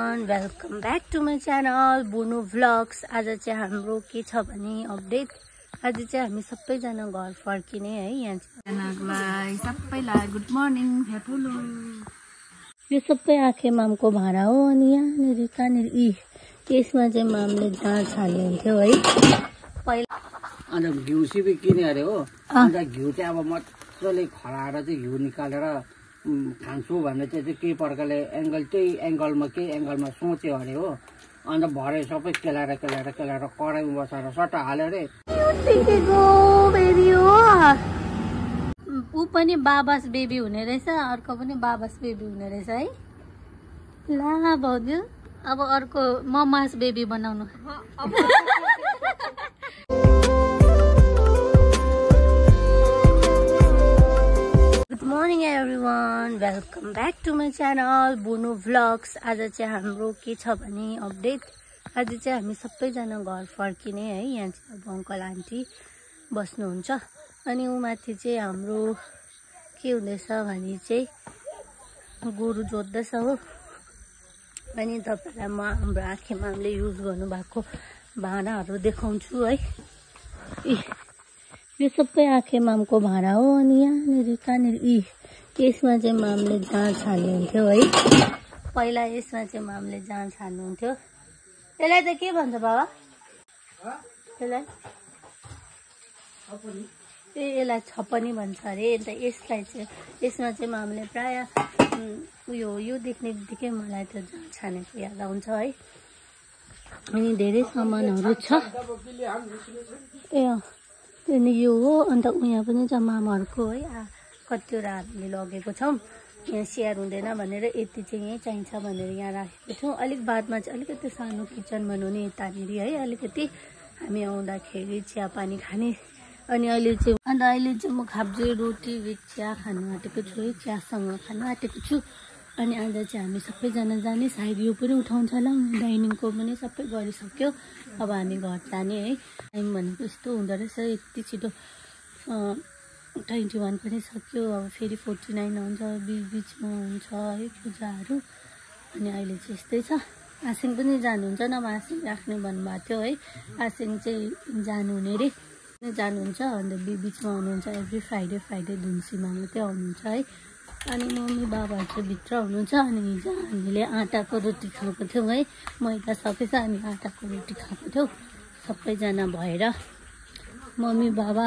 Welcome back to my channel Bonu vlogs आज चाहिँ हाम्रो के छ भने अपडेट आज चाहिँ हामी सबैजना घर फर्किने है यहाँ चाहिँ। सबैलाई गुड मर्निङ यो सबै आखे मामको भाँडा हो अनि यहाँनिर कहाँनिर? यी यसमा चाहिँ मामले जाँच हाल्ने हुन्थ्यो है। पहिला अन्त घिउ सिपी किन्यो अरे हो। अन्त घिउ चाहिँ अब मजाले खराएर चाहिँ घिउ निकालेर खान्छु भनेर चाहिँ चाहिँ केही प्रकारले एङ्गल त्यही एङ्गलमा केही एङ्गलमा सोच्यो अरे हो। अन्त भरे सबै केलाएर केलाएर केलाएर कराईमा बसाएर सट्टा हाल्यो अरे। ऊ पनि बाबास बेबी हुने रहेछ अर्को पनि बाबास बेबी हुने रहेछ है। ला भाउजू अब अर्को ममास बेबी बनाउनु। Morning every one welcome back to my channel Bonu vlogs आज चाहिँ हाम्रो के छ भने अपडेट आज चाहिँ हामी सबैजना घर फर्किने है। यहाँ चाहिँ अब अङ्कल आन्टी बस्नुहुन्छ। अनि ऊ माथि चाहिँ हाम्रो के हुँदैछ भने चाहिँ गोरु जोत्दैछ हो। अनि तपाईँलाई म हाम्रो आँखेमा हामीले युज गर्नुभएको भाँडाहरू देखाउँछु है। यो सबै आखे मामको भाँडा हो अनि यहाँनिर कहाँनिर यी यसमा चाहिँ मामले जाँच हाल्नुहुन्थ्यो है पहिला यसमा चाहिँ मामले जाँच हाल्नुहुन्थ्यो यसलाई त के भन्छ बाबा? यसलाई ए यसलाई छपनी भन्छ अरे अन्त यसलाई चाहिँ यसमा चाहिँ मामले प्राय उयो यो देख्ने बित्तिकै मलाई त्यो जाँच हानेको याद आउँछ है। अनि धेरै सामानहरू छ। ए अँ। अनि यो हो अन्त उहाँ पनि छ मामाहरूको है कतिवटा हामीले लगेको छौँ। यहाँ स्याहार हुँदैन भनेर यति चाहिँ यहीँ चाहिन्छ भनेर यहाँ राखेको छौँ। अलिक बादमा चाहिँ अलिकति सानो किचन बनाउने यतानिर है अलिकति। हामी आउँदाखेरि चिया पानी खाने। अनि अहिले चाहिँ अन्त अहिले चाहिँ म खाब्जे रोटी विथ चिया खानु आँटेको छु है चियासँग खानु आँटेको छु। अनि आज चाहिँ हामी सबैजना जाने सायद यो पनि उठाउँछ होला। डाइनिङको पनि सबै गरिसक्यो। अब हामी घर जाने है। टाइम भनेको यस्तो हुँदो रहेछ। यति छिटो ट्वेन्टी वान पनि सक्यो। अब फेरि फोर्टी नाइन हुन्छ। बिच बिचमा हुन्छ है पूजाहरू। अनि अहिले चाहिँ यस्तै छ। आसिङ पनि जानुहुन्छ। नभए आसिङ राख्ने भन्नुभएको थियो है। आसिङ चाहिँ जानुहुने रे। जानुहुन्छ। अन्त बि- बिचमा आउनुहुन्छ एभ्री फ्राइडे फ्राइडे धुम्सीमा मात्रै आउनुहुन्छ है। अनि मम्मी बाबाहरू चाहिँ भित्र हुनुहुन्छ अनि हिजो हामीले आँटाको रोटी खाएको थियौँ है। मैदा सकेछ अनि आँटाको रोटी खाएको थियौँ। सबैजना भएर मम्मी बाबा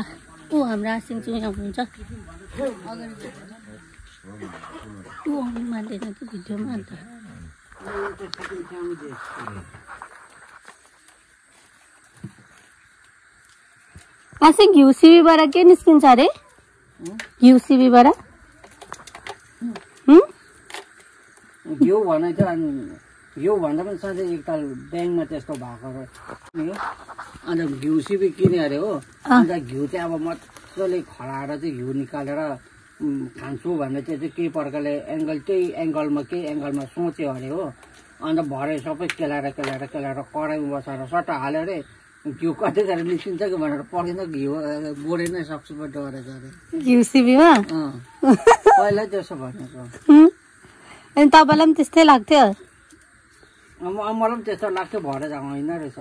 ऊ हाम्रो आसिङ चाहिँ यहाँ हुनुहुन्छ। ऊ आउनु मान्दैन कि भिडियोमा अन्त। आसिङ घिउ सिबीबाट के निस्किन्छ अरे? घिउ सिबीबाट घिउ भने चाहिँ अनि घिउ भन्दा पनि सधैँ एकताल ब्याङ्कमा त्यस्तो भएको रहेछ। अन्त घिउ सिपी किन्यो अरे हो अन्त घिउ चाहिँ अब मजाले खराएर चाहिँ घिउ निकालेर खान्छु भनेर चाहिँ चाहिँ केही प्रकारले एङ्गल त्यही एङ्गलमा केही एङ्गलमा सोच्यो अरे हो। अन्त भरे सबै केलाएर केलाएर केलाएर कराईमा बसाएर सट्टा हाल्यो अरे घिउ कति गरेर निस्किन्छ कि भनेर पढिँदा घिउ बोडे नै सक्छु डरेको अरे। घिउ सिबीमा अँ। पहिल्यै त्यसो भनेको? अनि तपाईँलाई पनि त्यस्तै लाग्थ्यो? मलाई पनि त्यस्तो लाग्थ्यो भरे त होइन रहेछ।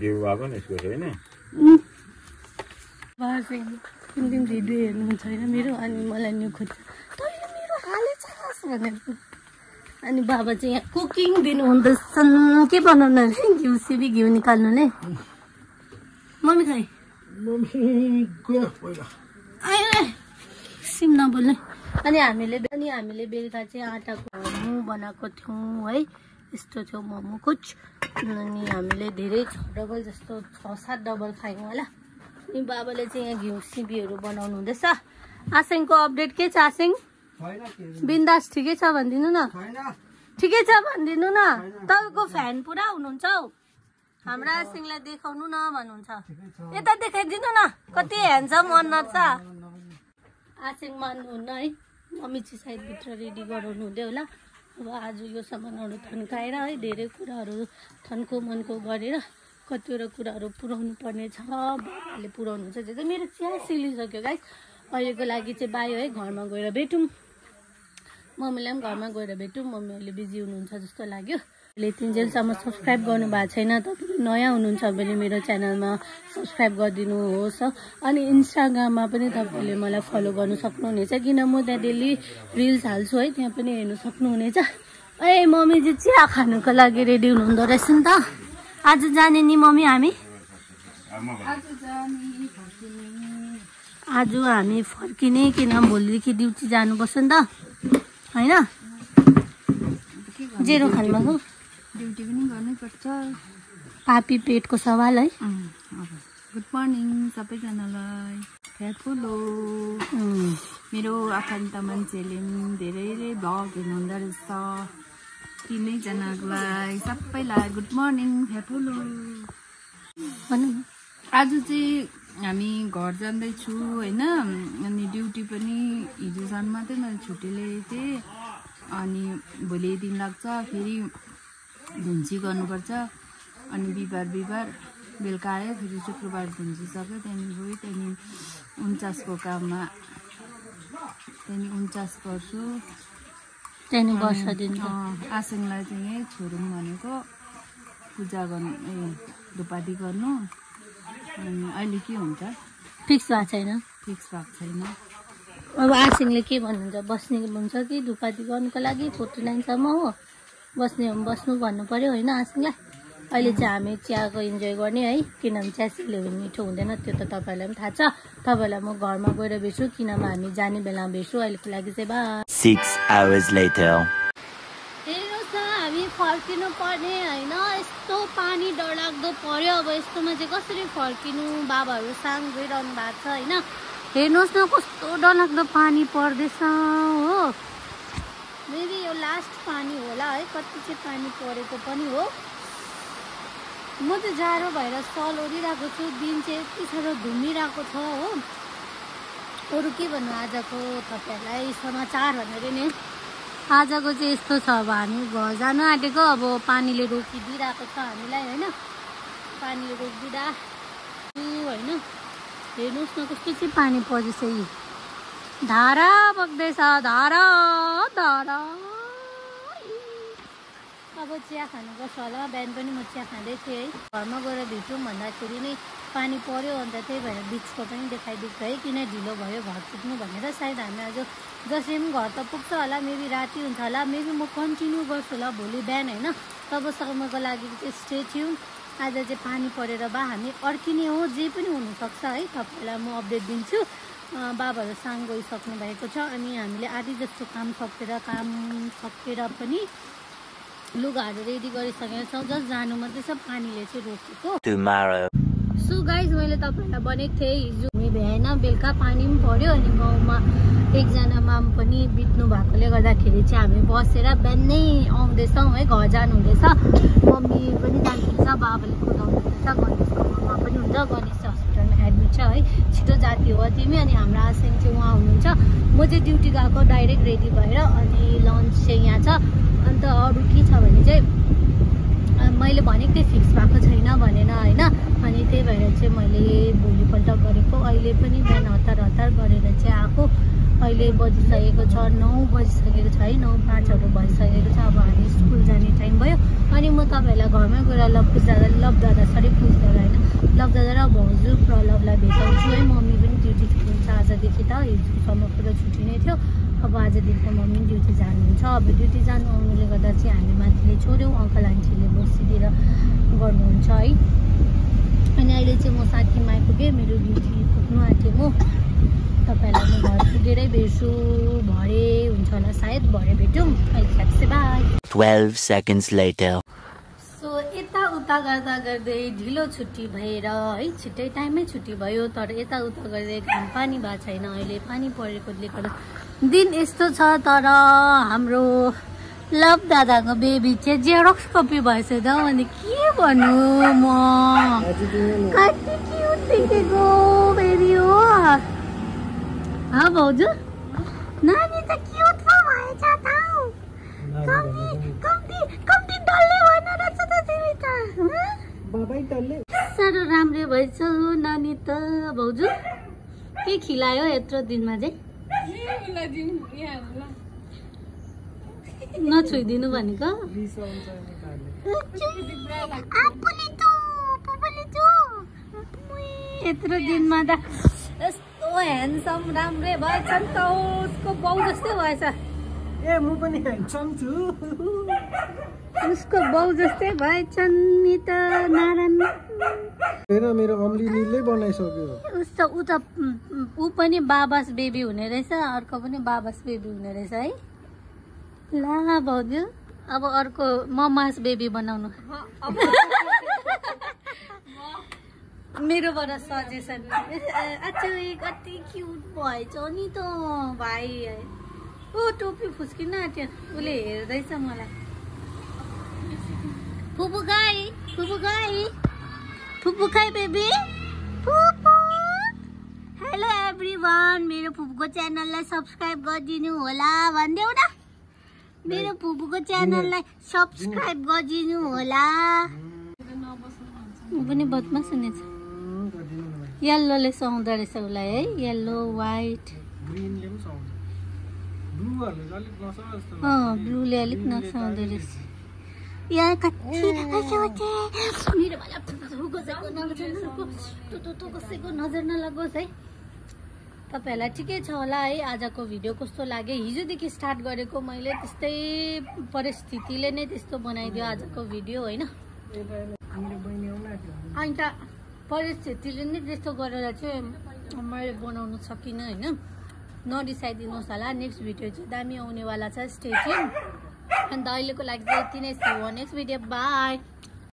बिउ भएको कुन दिन भिडियो हेर्नुहुन्छ होइन मेरो? अनि मलाई नि खोज्छ तैँले मेरो हालेछस् भनेर। अनि बाबा चाहिँ यहाँ कुकिङ दिनुहुँदैछन्। के बनाउनु? अरे घिउ सिबी घिउ निकाल्नु नै मम्मी खै? आयो सिम नबोल्ने। अनि हामीले अनि हामीले बेलुका चाहिँ आँटाको मोमो बनाएको थियौँ है। यस्तो थियो मोमो कुछ। अनि हामीले धेरै छ डबल जस्तो छ सात डबल खायौँ होला। अनि बाबाले चाहिँ यहाँ घिउ सिबीहरू बनाउनु हुँदैछ। आसिङको अपडेट के छ आसिङ बिन्दास ठिकै छ भनिदिनु न। ठिकै छ भनिदिनु न। तपाईँको फ्यान पुरा हुनुहुन्छ हौ। हाम्रो आसिङलाई देखाउनु न भन्नुहुन्छ। यता देखाइदिनु न कति ह्यान्डसम अनुहार छ आसिङ मान्नुहुन्न है मम्मी चाहिँ सायद भित्र रेडी गराउनु हुँदै होला। अब आज यो सामानहरू थन्काएर है धेरै कुराहरू थन्को मनको गरेर कतिवटा कुराहरू पुऱ्याउनु पर्ने छ। बाबाले पुऱ्याउनुहुन्छ। त्यो चाहिँ मेरो चिया सिलिसक्यो गाइस अहिलेको लागि चाहिँ बायो है घरमा गएर भेटौँ। मम्मीलाई पनि घरमा गएर भेटौँ। मम्मी अहिले बिजी हुनुहुन्छ जस्तो लाग्यो। अहिले तिनजेलसम्म सब्सक्राइब गर्नु भएको छैन तपाईँले नयाँ हुनुहुन्छ भने मेरो च्यानलमा सब्सक्राइब गरिदिनुहोस्। अनि इन्स्टाग्राममा पनि तपाईँले मलाई फलो गर्नु सक्नुहुनेछ किन म त्यहाँ डेली रिल्स हाल्छु है त्यहाँ पनि हेर्नु सक्नुहुनेछ। ए मम्मी चाहिँ चिया खानुको लागि रेडी हुनुहुँदो रहेछ नि त। आज जाने नि मम्मी हामी? आज हामी फर्किने किन भोलिदेखि ड्युटी जानुपर्छ नि त होइन? जेरो ड्युटी पनि गर्नै पर्छ पापी पेटको सवाल है। गुड मर्निङ सबैजनालाई। ठ्याकुलो मेरो आफन्त मान्छेले पनि धेरै भ्लग हेर्नुहुँदो रहेछ। तिनैजनालाई सबैलाई गुड मर्निङ ठ्याकुलो भनौँ। आज चाहिँ हामी घर जाँदैछु होइन? अनि ड्युटी पनि हिजोसम्म मात्रै मैले छुट्टी लिएको थिएँ। अनि भोलि दिन लाग्छ फेरि धुन्ची गर्नुपर्छ अनि बिहिबार बिहिबार बेलुका आयो फेरि शुक्रबार धुन्ची सक्यो त्यहाँदेखि गयो त्यहाँदेखि उन्चासको काममा त्यहाँदेखि उन्चास गर्छु। त्यहाँदेखि वर्ष दिन त। अँ, आसिङलाई चाहिँ यहीँ छोडौँ भनेको पूजा गर्नु ए धुपाती गर्नु। अनि अहिले के हुन्छ? फिक्स भएको छैन। फिक्स भएको छैन। अब आसिङले के भन्नुहुन्छ? बस्ने हुन्छ कि धुपाती गर्नुको लागि फोर्टी नाइनसम्म हो। बस्ने हो बस्नु भन्नु पऱ्यो होइन आसिङलाई अहिले चाहिँ हामी चियाको इन्जोय गर्ने है किनभने चिया सिल्यो भने मिठो हुँदैन त्यो त तपाईँलाई पनि थाहा छ। तपाईँलाई म घरमा गएर भेट्छु किनभने हामी जाने बेलामा भेट्छु। अहिलेको लागि चाहिँ बा later. हेर्नुहोस् न हामी फर्किनु पर्ने होइन। यस्तो पानी डरलाग्दो पर्यो। अब यस्तोमा चाहिँ कसरी फर्किनु? बाबाहरू साङ गइरहनु भएको छ होइन। हेर्नुहोस् न कस्तो डरलाग्दो पानी पर्दैछ हो। लास्ट पानी होला है कति चाहिँ पानी परेको पनि हो। म चाहिँ जाडो भएर सल ओढिरहेको छु दिन चाहिँ यति साह्रो धुमिरहेको छ हो। अरू के भन्नु आजको तपाईँहरूलाई समाचार भनेर नि? आजको चाहिँ यस्तो छ अब हामी घर जानु आँटेको अब पानीले रोकिदिइरहेको छ हामीलाई होइन? पानीले रोकिदिँदा होइन हेर्नुहोस् न कस्तो चाहिँ पानी पर्दैछ यी धारा बग्दैछ धारा धारा। अब चिया खानुपर्छ होला बिहान पनि म चिया खाँदै थिएँ है। घरमा गएर भेटौँ भन्दाखेरि नै पानी पऱ्यो अन्त त्यही भएर बिचको पनि देखाइदिएको है किन ढिलो भयो घर पुग्नु भनेर सायद हामी आज जसरी पनि घर त पुग्छ होला मेबी राति हुन्छ होला मेबी म कन्टिन्यू गर्छु होला भोलि बिहान होइन? तबसम्मको लागि चाहिँ स्टे थियौँ। आज चाहिँ पानी परेर बा हामी अर्किने हो जे पनि हुनसक्छ है तपाईँलाई म अपडेट दिन्छु। बाबाहरू साङ गइसक्नु भएको छ अनि हामीले आधी जस्तो काम सकेर काम सकेर पनि लुगाहरू रेडी गरिसकेका छौँ। जस्ट जानु मात्रै छ पानीले चाहिँ रोकेको. सो गाइज मैले तपाईँहरूलाई भनेको थिएँ हिजो भ्याएन बेलुका पानी पनि पऱ्यो अनि गाउँमा एकजना माम पनि बित्नु भएकोले गर्दाखेरि चाहिँ हामी बसेर बिहानै आउँदैछौँ है घर जानु हुँदैछ मम्मी पनि जानुहुँदैछ बाबाले कुदाउनु हुँदैछ मम्मा पनि हुन्छ गणेश एडमिट छ है छिटो जाति हो तिमी अनि हाम्रो आसिङ चाहिँ उहाँ हुनुहुन्छ म चाहिँ ड्युटी गएको डाइरेक्ट रेडी भएर अनि लन्च चाहिँ यहाँ छ अन्त अरू के छ भने चाहिँ मैले भनेको थिएँ फिक्स भएको छैन भनेर होइन अनि त्यही भएर चाहिँ मैले भोलिपल्ट गरेको अहिले पनि बिहान हतार हतार गरेर चाहिँ आएको अहिले बजिसकेको छ नौ बजिसकेको छ है नौ पाँचहरू भइसकेको छ अब हामी स्कुल जाने टाइम भयो अनि म तपाईँहरूलाई घरमै गएर लभ दादा लभ दादा सरी पुज दादा होइन लभ दादा र भाउजू प्रलभलाई भेटाउँछु है मम्मी पनि ड्युटी छुट्नुहुन्छ आजदेखि त हिजोसम्मको त छुट्टी नै थियो। अब आजदेखि त मम्मी ड्युटी जानुहुन्छ। अब ड्युटी जानु आउनुले गर्दा चाहिँ हामी माथिले छोड्यौँ। अङ्कल आन्टीले बसिदिएर गर्नुहुन्छ है। अनि अहिले चाहिँ म साथीमा आइपुगेँ। मेरो ड्युटी पुग्नु आँटेँ म। तपाईँहरूलाई म घर पुगेरै भेट्छु। भरे हुन्छ होला सायद। भरे भेटौँ। अहिले बाई। Seconds later. यताउता गर्दा गर्दै ढिलो छुट्टी भएर है छिट्टै टाइममै छुट्टी भयो तर यताउता गर्दै घाम पानी भएको छैन अहिले पानी परेकोले गर्दा दिन यस्तो छ तर हाम्रो लभ दादाको बेबी चाहिँ जेरक्स कपी भएछ त अनि के भन्नु म? कति देखेको बेबी हा भाउजू? साह्रो राम्रै भएछ नानी त भाउजू। के खिलायो यत्रो दिनमा चाहिँ? नछोइदिनु भनेको। यत्रो दिनमा त यस्तो ह्यान्डसम राम्रै भएछ नि त उसको बाउ जस्तै भएछ। ए म पनि ह्यान्डसम छु। उसको बाउ जस्तै भएछ नि त नारायण। हेर मेरो अम्लिनीले बनाइसक्यो। उस्तो ऊ त ऊ पनि बाबास बेबी हुने रहेछ अर्को पनि बाबास बेबी हुने रहेछ है। ला भाउजू अब अर्को ममास बेबी बनाउनु। मेरोबाट सजेसन। अच्छा कति क्युट भएछ नि त भाइ। ओ टोपी फुस्किन आँट्यो उसले हेर्दैछ मलाई। फुपू गाई फुपू गाई। फुपू खाइ बेबी? फुपू! हेलो एभ्री वान मेरो फुपूको च्यानललाई सब्सक्राइब गरिदिनु होला भनिदेऊ न। मेरो फुपूको च्यानललाई सब्सक्राइब गरिदिनु होला। ऊ पनि बदमास हुनेछ यल्लोले सुहाउँदो रहेछ उसलाई है? यल्लो वाइट ग्रिनले पनि सुहाउँछ ब्लूहरूले चाहिँ अलिक नसक्छ जस्तो अँ ब्लूले अलिक नसाउँदो रहेछ यार कति मेरो कसैको नजर नलागोस्। तँ तँ तँ कसैको नजर नलागोस् है। तपाईँहरूलाई ठिकै छ होला है। आजको भिडियो कस्तो लाग्यो? हिजोदेखि स्टार्ट गरेको मैले त्यस्तै परिस्थितिले नै त्यस्तो बनाइदियो आजको भिडियो होइन? अन्त परिस्थितिले नै त्यस्तो गरेर चाहिँ मैले बनाउनु सकिनँ होइन? नरिसाइदिनुहोस् होला। नेक्स्ट भिडियो चाहिँ दामी आउनेवाला छ। स्टेटिङ अन्त अहिलेको लागि चाहिँ यति नै छ। Next video by